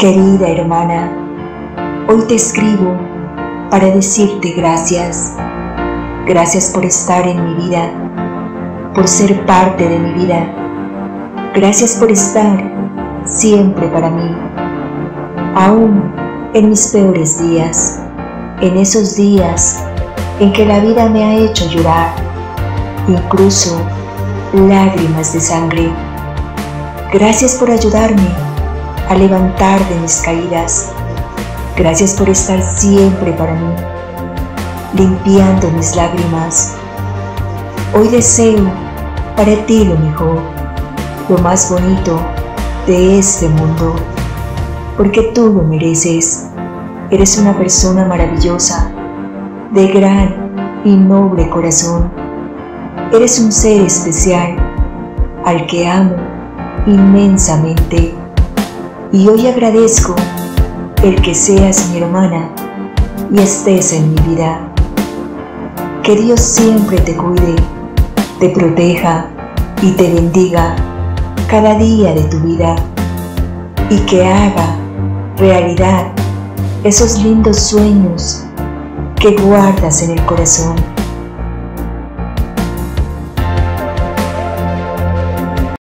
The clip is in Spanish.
Querida hermana, hoy te escribo para decirte gracias. Gracias por estar en mi vida, por ser parte de mi vida. Gracias por estar siempre para mí, aún en mis peores días, en esos días en que la vida me ha hecho llorar, incluso lágrimas de sangre. Gracias por ayudarme a levantar de mis caídas. Gracias por estar siempre para mí, limpiando mis lágrimas. Hoy deseo para ti lo mejor, lo más bonito de este mundo, porque tú lo mereces. Eres una persona maravillosa, de gran y noble corazón. Eres un ser especial al que amo inmensamente y hoy agradezco el que seas mi hermana y estés en mi vida. Que Dios siempre te cuide, te proteja y te bendiga cada día de tu vida y que haga realidad esos lindos sueños que guardas en el corazón.